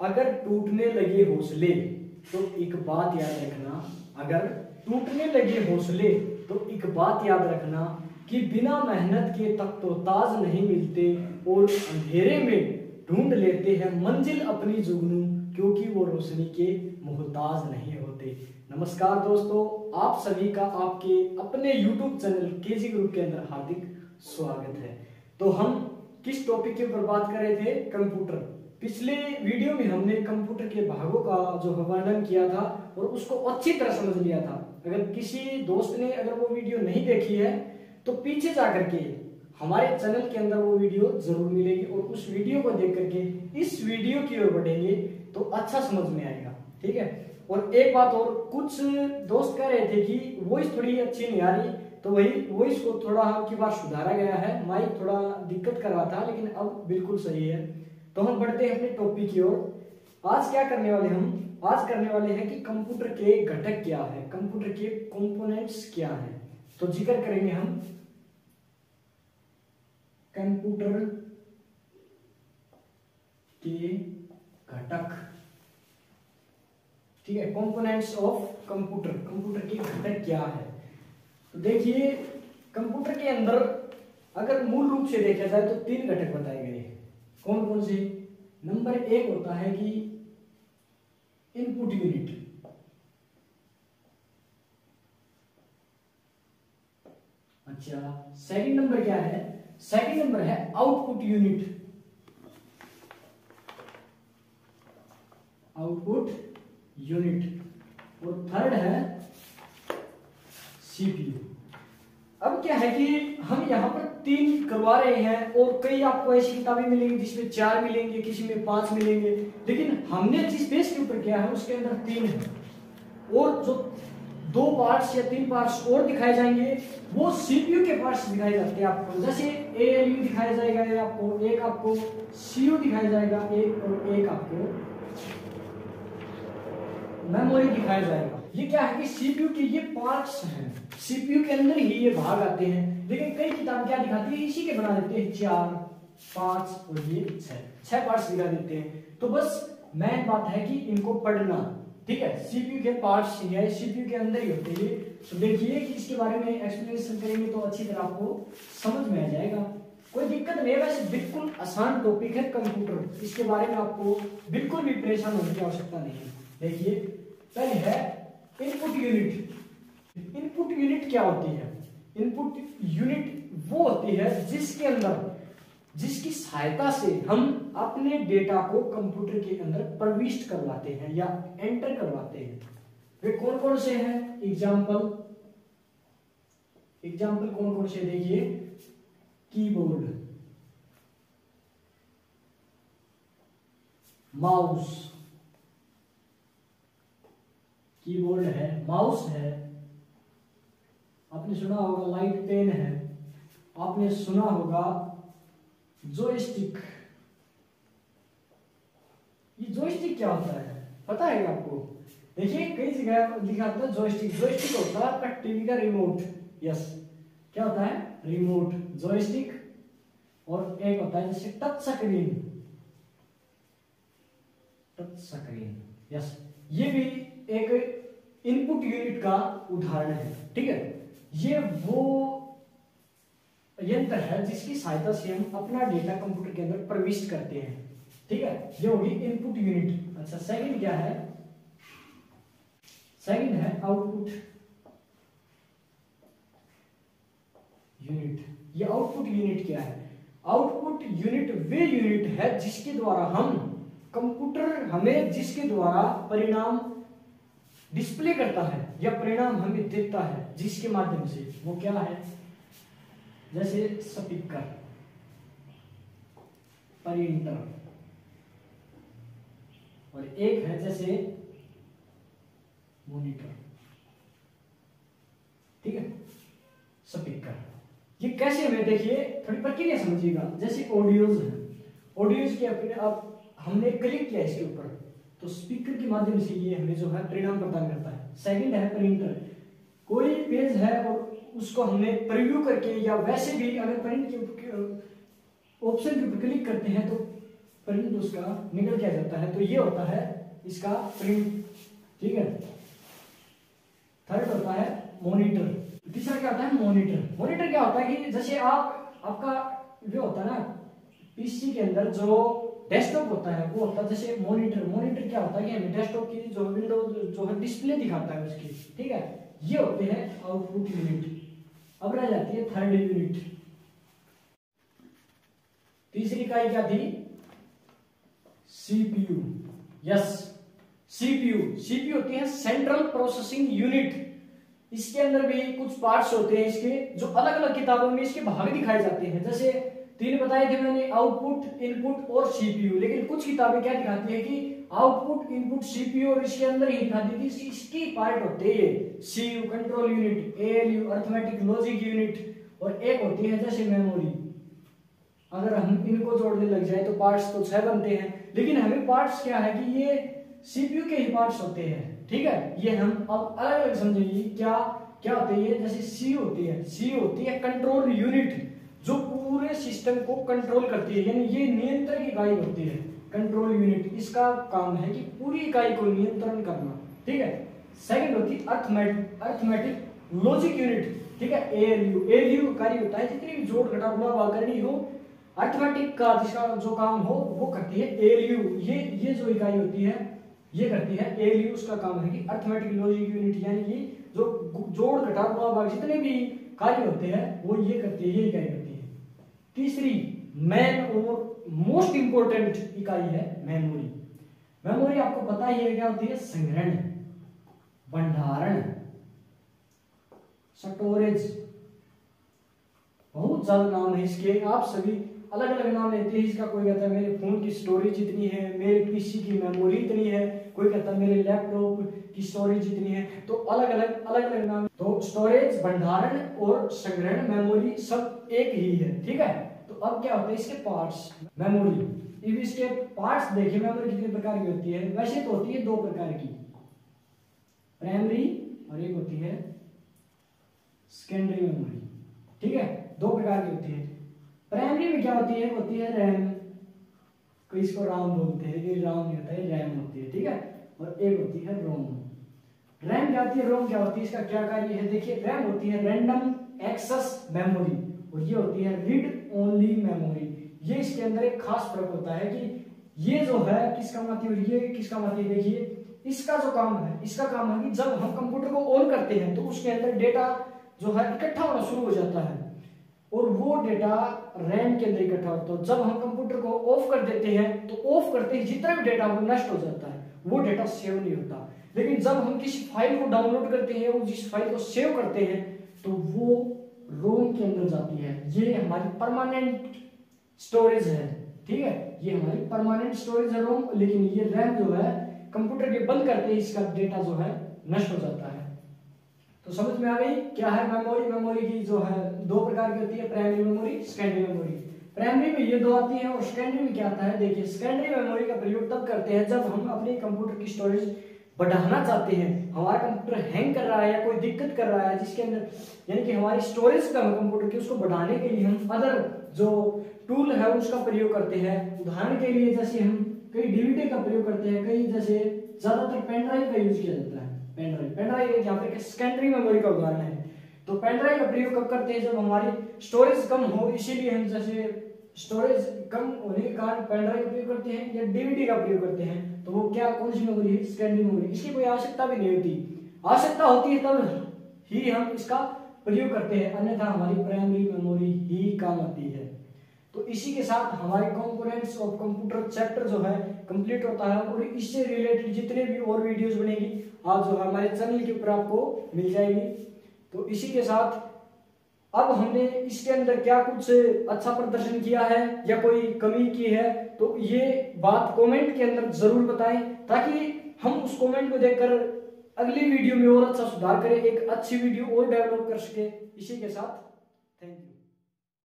अगर टूटने लगे हौसले तो एक बात याद रखना, अगर टूटने लगे हौसले तो एक बात याद रखना कि बिना मेहनत के तक तो ताज नहीं मिलते और अंधेरे में ढूंढ लेते हैं मंजिल अपनी जुगनू, क्योंकि वो रोशनी के मोहताज नहीं होते। नमस्कार दोस्तों, आप सभी का आपके अपने YouTube चैनल के जी ग्रुप के अंदर हार्दिक स्वागत है। तो हम किस टॉपिक के ऊपर बात कर रहे थे? कंप्यूटर। पिछले वीडियो में हमने कंप्यूटर के भागों का जो वर्णन किया था और उसको अच्छी तरह समझ लिया था। अगर किसी दोस्त ने अगर वो वीडियो नहीं देखी है तो पीछे जा करके हमारे चैनल के अंदर वो वीडियो ज़रूर मिलेगी और उस वीडियो को देख करके इस वीडियो की ओर बढ़ेंगे तो अच्छा समझ में आएगा। ठीक है? और एक बात और, कुछ दोस्त कह रहे थे कि वॉइस थोड़ी अच्छी नहीं आ रही तो वही वॉइस को थोड़ा की बार सुधारा गया है। माइक थोड़ा दिक्कत कर रहा था, लेकिन अब बिल्कुल सही है। तो हम बढ़ते हैं अपने टॉपिक की ओर। आज क्या करने वाले हम? आज करने वाले हैं कि कंप्यूटर के घटक क्या है? कंप्यूटर के कंपोनेंट्स क्या है? तो ज़िक्र करेंगे हम। कंप्यूटर के घटक। ठीक है कंपोनेंट्स ऑफ़ कंप्यूटर कंप्यूटर के घटक क्या है? तो देखिए, कंप्यूटर के अंदर अगर मूल रूप से देखा जाए तो तीन घटक बताए गए कौन कौन से? नंबर एक होता है कि इनपुट यूनिट अच्छा सेकंड नंबर क्या है? सेकंड नंबर है आउटपुट यूनिट आउटपुट यूनिट और थर्ड है सीपीयू अब क्या है कि हम यहाँ पर तीन करवा रहे हैं और कई आपको ऐसी किताबें मिलेंगी जिसमें चार मिलेंगे, किसी में पाँच मिलेंगे। लेकिन हमने जिस बेस के ऊपर किया है, उसके अंदर तीन है। और जो दो पार्ट्स या तीन पार्ट्स और दिखाए जाएँगे, वो सीपीयू के पार्ट्स दिखाए जाते हैं आपको। जैसे ए एल यू दिखाया जाएगा आपको एक आपको सीयू दिखाया जाएगा एक और एक आपको। मेमोरी दिखाया जाएगा। ये क्या है कि सीपीयू के ये पार्ट्स हैं। सीपीयू के अंदर ही ये भाग आते हैं। लेकिन कई किताब क्या दिखाती है? इसी के बना देते हैं चार पाँच और ये छह। छह पार्ट्स दिखा देते हैं। तो बस मेन बात है कि इनको पढ़ना। ठीक है? सीपीयू के पार्ट्स ही है। सीपीयू के अंदर ही होते हैं। तो देखिए कि इसके बारे में एक्सप्लेनेशन करेंगे तो अच्छी तरह आपको समझ में आ जाएगा। कोई दिक्कत नहीं है। वैसे बिल्कुल आसान टॉपिक है कंप्यूटर इसके बारे में आपको बिल्कुल भी परेशान होने की आवश्यकता नहीं है। देखिए, पहले है इनपुट यूनिट इनपुट यूनिट क्या होती है? इनपुट यूनिट वो होती है जिसके अंदर, जिसकी सहायता से हम अपने डेटा को कंप्यूटर के अंदर प्रविष्ट करवाते हैं या एंटर करवाते हैं। वे कौन कौन से हैं? एग्ज़ाम्पल एग्ज़ाम्पल कौन कौन से? देखिए कीबोर्ड माउस कीबोर्ड है माउस है। आपने सुना होगा लाइट पेन है। आपने सुना होगा जोइस्टिक ये जोइस्टिक क्या होता है? पता है आपको? देखिए, कई जगह लिखा होता है जोइस्टिक जोइस्टिक होता है आपका टीवी का रिमोट यस क्या होता है? रिमोट जोइस्टिक और एक होता है जैसे touch screen touch screen yes ये भी एक इनपुट यूनिट का उदाहरण है, ठीक है? ये वो यंत्र है जिसकी सहायता से हम अपना डेटा कंप्यूटर के अंदर प्रविष्ट करते हैं, ठीक है? ये होगी इनपुट यूनिट। अच्छा सेकंड क्या है? सेकंड है आउटपुट यूनिट ये आउटपुट यूनिट क्या है? आउटपुट यूनिट वे यूनिट है जिसके द्वारा हम कंप्यूटर, हमें जिसके द्वारा परिणाम डिस्प्ले करता है या परिणाम हमें देता है, जिसके माध्यम से, वो क्या है? जैसे स्पीकर प्रिंटर और एक है जैसे मॉनिटर ठीक है? स्पीकर ये कैसे हमें देखिए, थोड़ी प्रक्रिया समझिएगा। जैसे ऑडियोज है। ऑडियोज के अपने आप हमने क्लिक किया इसके ऊपर। तो स्पीकर के माध्यम से ये हमें जो है परिणाम प्रदान करता है। सेकंड है प्रिंटर कोई पेज है और उसको हमने प्रीव्यू करके या वैसे भी अगर प्रिंट के ऑप्शन के ऊपर क्लिक करते हैं तो प्रिंट उसका निकल क्या जाता है। तो ये होता है इसका प्रिंट ठीक है? थर्ड होता है मॉनिटर तीसरा क्या होता है? मॉनिटर मॉनिटर क्या होता है कि जैसे आप, आपका जो होता है ना पीसी के अंदर जो डेस्कटॉप होता है, वो होता है जैसे मॉनिटर मॉनिटर क्या होता है कि हमें डेस्कटॉप की जो विंडो जो है डिस्प्ले दिखाता है उसकी, ठीक है? ये होते हैं आउटपुट यूनिट अब रह जाती है थर्ड यूनिट तीसरी इकाई क्या थी? सीपीयू यस सीपीयू सीपीयू होती है सेंट्रल प्रोसेसिंग यूनिट इसके अंदर भी कुछ पार्ट्स होते हैं इसके, जो अलग अलग किताबों में इसके भाग दिखाए जाते हैं। जैसे तीन बताए थे मैंने आउटपुट इनपुट और सीपीयू लेकिन कुछ किताबें क्या दिखाती है कि आउटपुट इनपुट सीपीयू और इसके अंदर ही दिखाती थी इसकी पार्ट होते हैं CU control unit ALU arithmetic logic unit और एक होती है जैसे मेमोरी अगर हम इनको जोड़ने लग जाए तो पार्ट्स तो छह बनते हैं। लेकिन हमें पार्ट्स क्या है कि ये सीपीयू के ही पार्ट्स होते हैं। ठीक है? ये हम अब अलग अलग समझेंगे क्या क्या होते हैं। जैसे सी होती है। सी होती है कंट्रोल यूनिट पूरे सिस्टम को कंट्रोल करती है। यानी ये नियंत्रण इकाई होती है। कंट्रोल यूनिट इसका काम है कि पूरी इकाई को नियंत्रण करना। ठीक है? सेकंड होती है अर्थमेटिक लॉजिक यूनिट ठीक है? एएलयू एएलयू कार्य होता है जितनी भी जोड़ घटा गुणा करनी हो अर्थमेटिक का जिसका जो काम हो, वो करती है एएलयू ये ये जो इकाई होती है, ये करती है एएलयू उसका काम है कि अर्थमेटिक लॉजिक यूनिट यानी कि जो जोड़ घटा गुणा जितने भी कार्य होते हैं, वो ये करती है, ये इकाई करती है। तीसरी मैन और मोस्ट इंपोर्टेंट इकाई है मेमोरी मेमोरी आपको पता ही है क्या होती है? संग्रहण, भंडारण स्टोरेज बहुत ज़्यादा नाम है इसके। आप सभी अलग अलग नाम लेते हैं इसका। कोई कहता है, मेरे फ़ोन की स्टोरेज इतनी है, मेरे पीसी की मेमोरी इतनी है। कोई कहता है, मेरे लैपटॉप की स्टोरेज इतनी है। तो अलग अलग अलग अलग नाम। तो स्टोरेज भंडारण और संग्रहण मेमोरी सब एक ही है। ठीक है? अब क्या होता है, इसके पार्ट्स मेमोरी इफ़ इसके पार्ट्स देखिए मेमोरी कितने प्रकार की होती है? वैसे तो होती है दो प्रकार की। प्राइमरी और एक होती है सेकेंडरी मेमोरी ठीक है? दो प्रकार की होती है। प्राइमरी में क्या होती है? होती है रैम कोई इसको राम बोलते हैं कि राम नहीं होता है रैम होती है, ठीक है? और एक होती है रोम रैम क्या होती है? रोम क्या होती है? इसका क्या कार्य है? देखिए रैम होती है रैंडम एक्सेस मेमोरी और ये होती है रीड ओनली मेमोरी ये इसके अंदर एक खास फ़र्क होता है कि ये जो है किस काम आती है और ये किस काम आती है देखिए, इसका जो काम है, इसका काम है कि जब हम कंप्यूटर को ऑन करते हैं तो उसके अंदर डेटा जो है इकट्ठा होना शुरू हो जाता है। और वो डेटा रैम के अंदर इकट्ठा होता है। जब हम कंप्यूटर को ऑफ़ कर देते हैं तो ऑफ़ करते ही जितना भी डेटा वो नष्ट हो जाता है। वो डेटा सेव नहीं होता। लेकिन जब हम किसी फ़ाइल को डाउनलोड करते हैं वो जिस फ़ाइल को सेव करते हैं तो वो रोम के अंदर जाती है। ये हमारी परमानेंट स्टोरेज है, ठीक है? ये हमारी परमानेंट स्टोरेज है रोम लेकिन ये रैम जो है कंप्यूटर के बंद करते ही इसका डेटा जो है, नष्ट हो जाता है। तो समझ में आ गई? क्या है मेमोरी मेमोरी की जो है, दो प्रकार की होती है primary memory secondary memory primary में ये दो आती है, और सेकेंडरी में क्या आता है? देखिए सेकेंडरी मेमोरी का प्रयोग तब करते हैं जब हम अपने कंप्यूटर की स्टोरेज बढ़ाना चाहते हैं, हमारा कंप्यूटर हैंग कर रहा है या कोई दिक्कत कर रहा है, जिसके अंदर, यानी कि हमारी स्टोरेज कम है कंप्यूटर की उसको बढ़ाने के लिए हम अदर जो टूल है, उसका प्रयोग करते हैं। उदाहरण के लिए जैसे हम कई डीवीडी का प्रयोग करते हैं, कई जैसे ज़्यादातर पेनड्राइव का यूज़ किया जाता है। पेन ड्राइव पेन ड्राइव यहाँ पे सेकेंडरी मेमोरी का उदाहरण है। तो पेनड्राइव का प्रयोग कब करते हैं? जब हमारी स्टोरेज कम हो, इसीलिए हम जैसे स्टोरेज कम होने के कारण पेनड्राइव का प्रयोग करते हैं या डीवीडी का प्रयोग करते हैं। तो वो क्या, कौन सी मेमोरी है? सेकेंडरी मेमोरी इसकी कोई आवश्यकता भी नहीं होती। आवश्यकता होती है तब ही हम इसका प्रयोग करते हैं। अन्यथा हमारी प्राइमरी मेमोरी ही काम आती है। तो इसी के साथ हमारे कंपोनेंट्स ऑफ़ कंप्यूटर चैप्टर जो है कंप्लीट होता है और इससे रिलेटेड जितने भी और वीडियोस बनेगी आप जो है हमारे चैनल के ऊपर आपको मिल जाएगी। तो इसी के साथ अब हमने इसके अंदर क्या कुछ अच्छा प्रदर्शन किया है या कोई कमी की है तो ये बात कमेंट के अंदर ज़रूर बताएँ, ताकि हम उस कमेंट को देखकर अगली वीडियो में और अच्छा सुधार करें, एक अच्छी वीडियो और डेवलप कर सके। इसी के साथ थैंक यू